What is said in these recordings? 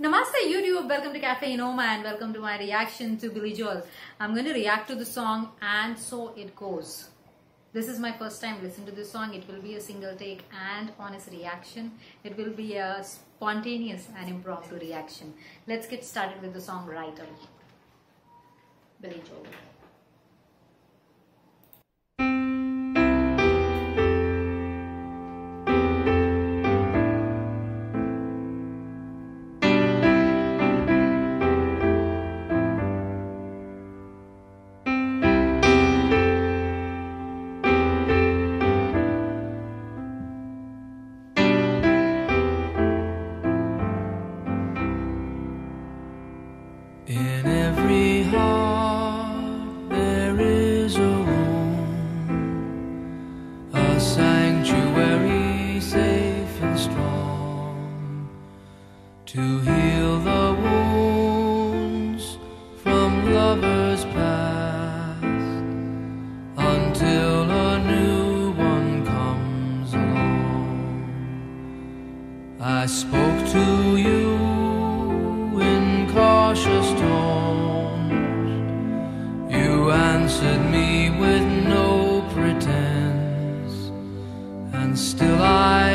Namaste YouTube, welcome to Cafe Enoma and welcome to my reaction to Billy Joel. I'm going to react to the song And So It Goes. This is my first time listening to this song. It will be a single take and honest reaction. It will be a spontaneous and impromptu reaction. Let's get started with the song right away. Billy Joel.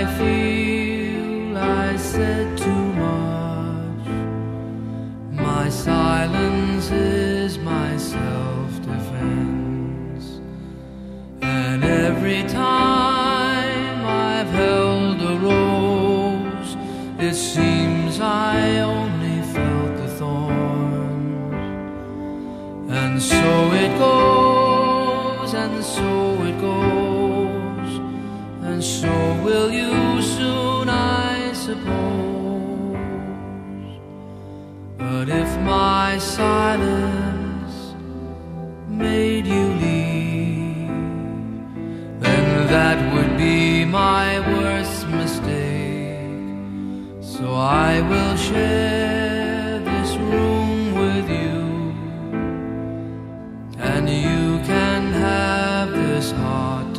I silence made you leave, then that would be my worst mistake. So I will share this room with you, and you can have this heart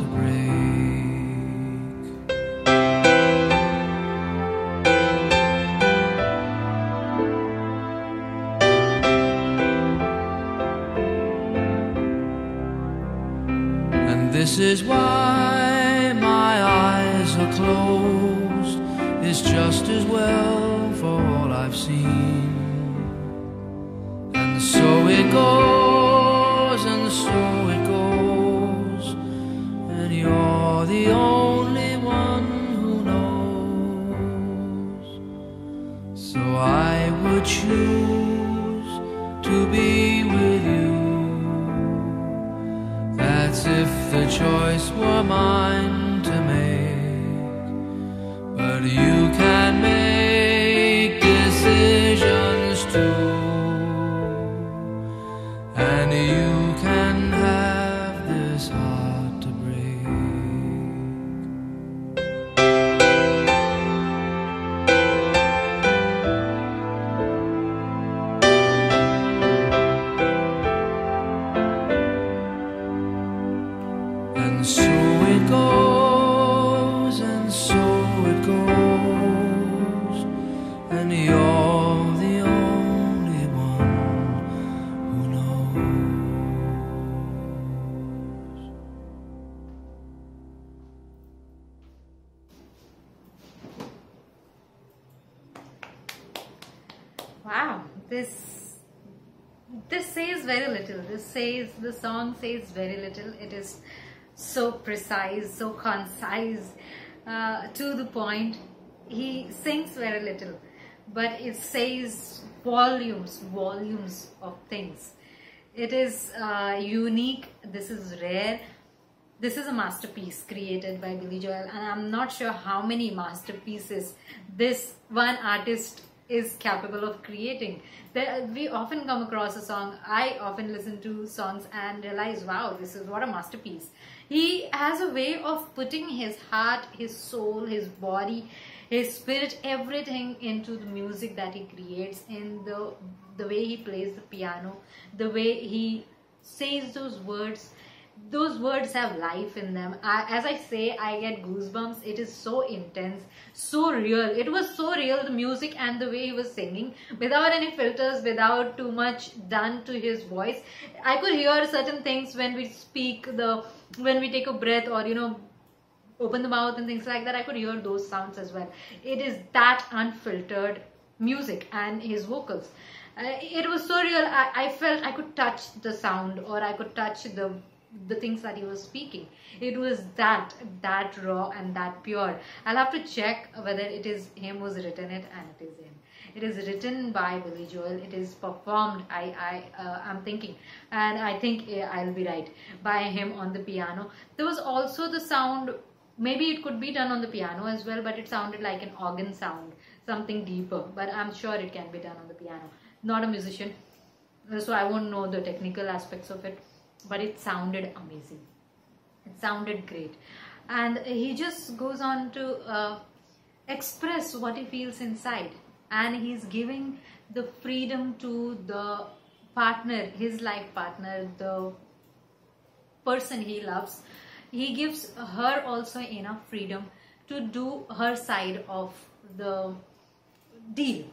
this is why my eyes are closed. It's just as well for all I've seen. Choice were mine says the song says very little. It is so precise, so concise, uh, to the point. He sings very little, but it says volumes, volumes of things. It is uh, unique. This is rare. This is a masterpiece created by Billy Joel, and I'm not sure how many masterpieces this one artist is capable of creating. There, we often come across a song. I often listen to songs and realize, wow, this is what a masterpiece. He has a way of putting his heart, his soul, his body, his spirit, everything into the music that he creates. In the the way he plays the piano, the way he says those words, those words have life in them. I, as i say i get goosebumps. It is so intense so real. It was so real the music and the way he was singing. Without any filters without too much done to his voice i could hear certain things when we speak the when we take a breath or you know open the mouth and things like that. I could hear those sounds as well. It is that unfiltered music and his vocals. Uh, it was so real. I, I felt i could touch the sound or i could touch the the things that he was speaking. It was that that raw and that pure. I'll have to check whether it is him who's written it and it is him. It is written by billy joel. It is performed. I i uh, i'm thinking. And i think uh, i'll be right. By him on the piano. There was also the sound maybe it could be done on the piano as well but it sounded like an organ sound something deeper. But i'm sure it can be done on the piano. Not a musician. So i won't know the technical aspects of it but it sounded amazing. It sounded great. And he just goes on to uh, express what he feels inside. And he's giving the freedom to the partner his life partner the person he loves. He gives her also enough freedom to do her side of the deal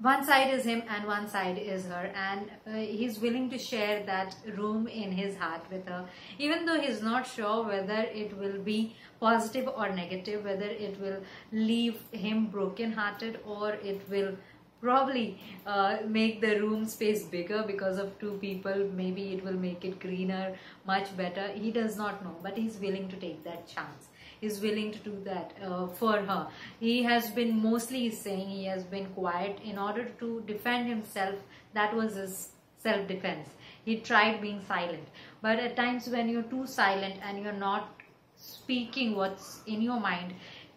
one side is him and one side is her. And uh, he's willing to share that room in his heart with her. Even though he's not sure whether it will be positive or negative whether it will leave him broken hearted or it will probably uh, make the room space bigger because of two people maybe it will make it greener much better. He does not know but he's willing to take that chance is willing to do that uh, for her. He has been mostly saying he has been quiet in order to defend himself. That was his self defense. He tried being silent. But at times when you're too silent and you're not speaking what's in your mind,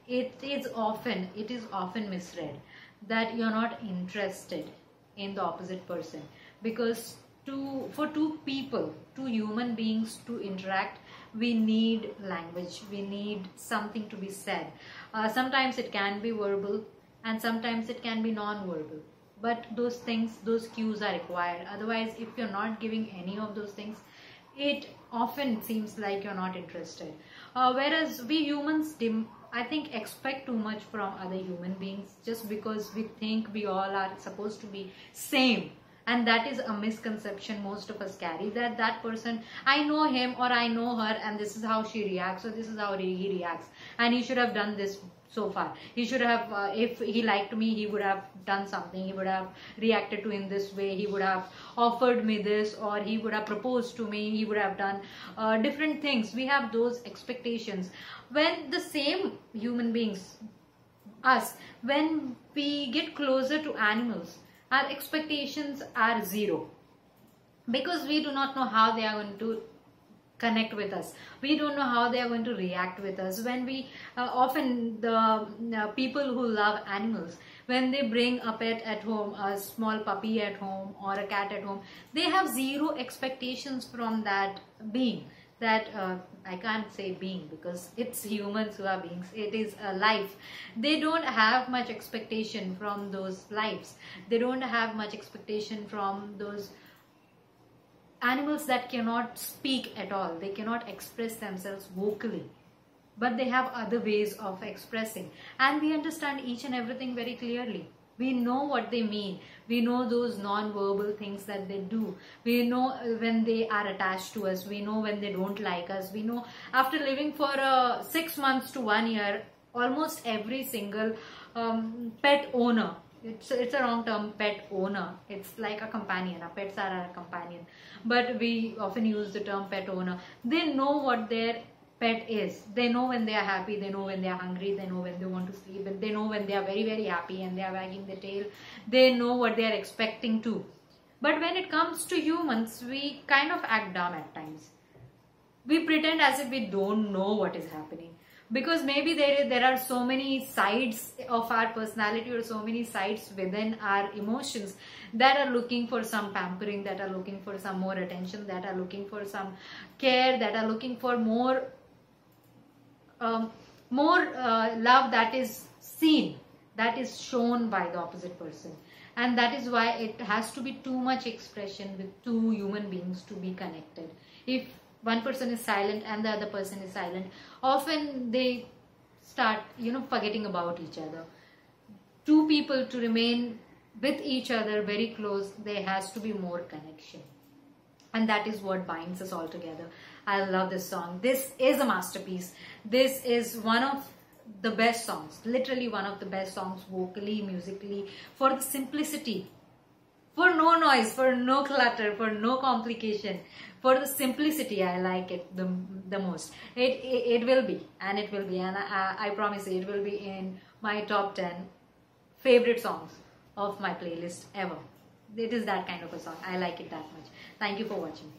it is often it is often misread that you're not interested in the opposite person because to for two people two human beings to interact we need language we need something to be said. Uh, sometimes it can be verbal and sometimes it can be non-verbal. But those things those cues are required. Otherwise if you're not giving any of those things it often seems like you're not interested. Uh, whereas we humans I think expect too much from other human beings just because we think we all are supposed to be same and that is a misconception most of us carry that that person i know him or i know her and this is how she reacts or this is how he reacts. And he should have done this so far. He should have uh, if he liked me he would have done something. He would have reacted to in this way. He would have offered me this or he would have proposed to me. He would have done uh, different things. We have those expectations. When the same human beings us when we get closer to animals our expectations are zero. Because we do not know how they are going to connect with us. We don't know how they are going to react with us. When we uh, often the uh, people who love animals when they bring a pet at home a small puppy at home or a cat at home they have zero expectations from that being that uh, I can't say being because it's humans who are beings. It is a life. They don't have much expectation from those lives. They don't have much expectation from those animals that cannot speak at all. They cannot express themselves vocally. But they have other ways of expressing. And we understand each and everything very clearly we know what they mean. We know those non-verbal things that they do. We know when they are attached to us. We know when they don't like us. We know after living for uh, six months to one year almost every single um, pet owner it's it's a wrong term pet owner. It's like a companion. Our pets are our companion. But we often use the term pet owner. They know what their pet is. They know when they are happy, they know when they are hungry, they know when they want to sleep, and they know when they are very, very happy and they are wagging their tail. They know what they are expecting to. But when it comes to humans, we kind of act dumb at times. We pretend as if we don't know what is happening. Because maybe there, there are so many sides of our personality or so many sides within our emotions that are looking for some pampering, that are looking for some more attention, that are looking for some care, that are looking for more um, more uh, love that is seen, that is shown by the opposite person. And that is why it has to be too much expression with two human beings to be connected. If one person is silent and the other person is silent often they start you know forgetting about each other two people to remain with each other very close there has to be more connection and that is what binds us all together i love this song. This is a masterpiece. This is one of the best songs literally one of the best songs vocally musically for the simplicity for no noise for no clutter for no complication for the simplicity i like it the, the most. It, it, it will be and it will be and I, I promise you it will be in my top 10 favorite songs of my playlist ever. It is that kind of a song. I like it that much. Thank you for watching